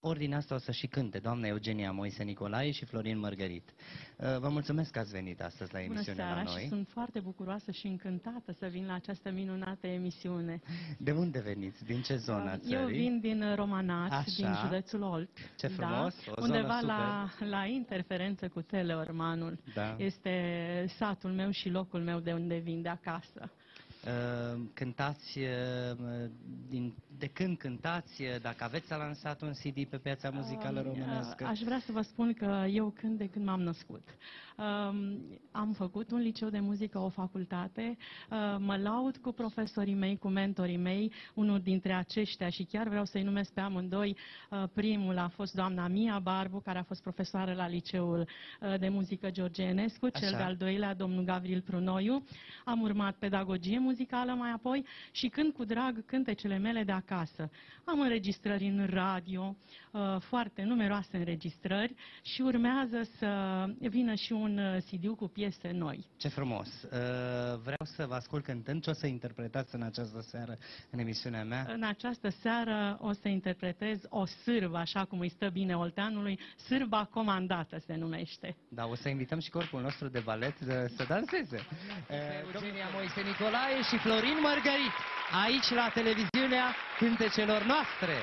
ordinea asta o să și cânte doamna Eugenia Moise Nicolae și Florin Mărgărit. Uh, Vă mulțumesc că ați venit astăzi la Bună emisiunea seara la și noi. sunt foarte bucuroasă și încântată să vin la această minunată emisiune. De unde veniți? Din ce zonă a Eu țării? vin din Romanați, Așa. din județul Olt. Ce frumos, da? o zonă Undeva la, la interferență cu Teleormanul. Da. Este satul meu și locul meu de unde vin de acasă. Uh, Cântați, uh, din, de când cântați, uh, dacă aveți lansat un CD pe piața muzicală Um, românească? Aș vrea să vă spun că eu cânt de când m-am născut. Um, am făcut un liceu de muzică, o facultate, uh, mă laud cu profesorii mei, cu mentorii mei, unul dintre aceștia și chiar vreau să-i numesc pe amândoi. Uh, primul a fost doamna Mia Barbu, care a fost profesoară la liceul uh, de muzică George Enescu, cel Așa. de-al doilea, domnul Gavril Prunoiu. Am urmat pedagogie muzicală mai apoi și cânt cu drag cântecele mele de acasă. Am înregistrări în radio, uh, foarte numeroase înregistrări și urmează să vină și un uh, CD cu piese noi. Ce frumos! Uh, Vreau să vă ascult cântând ce o să interpretați în această seară în emisiunea mea. În această seară o să interpretez o sârbă, așa cum îi stă bine olteanului, sârba comandată se numește. Da, o să invităm și corpul nostru de balet de, să danseze. Uh, Eugenia Moise Nicolae și Florin Mărgărit, aici la televiziunea cântecelor noastre.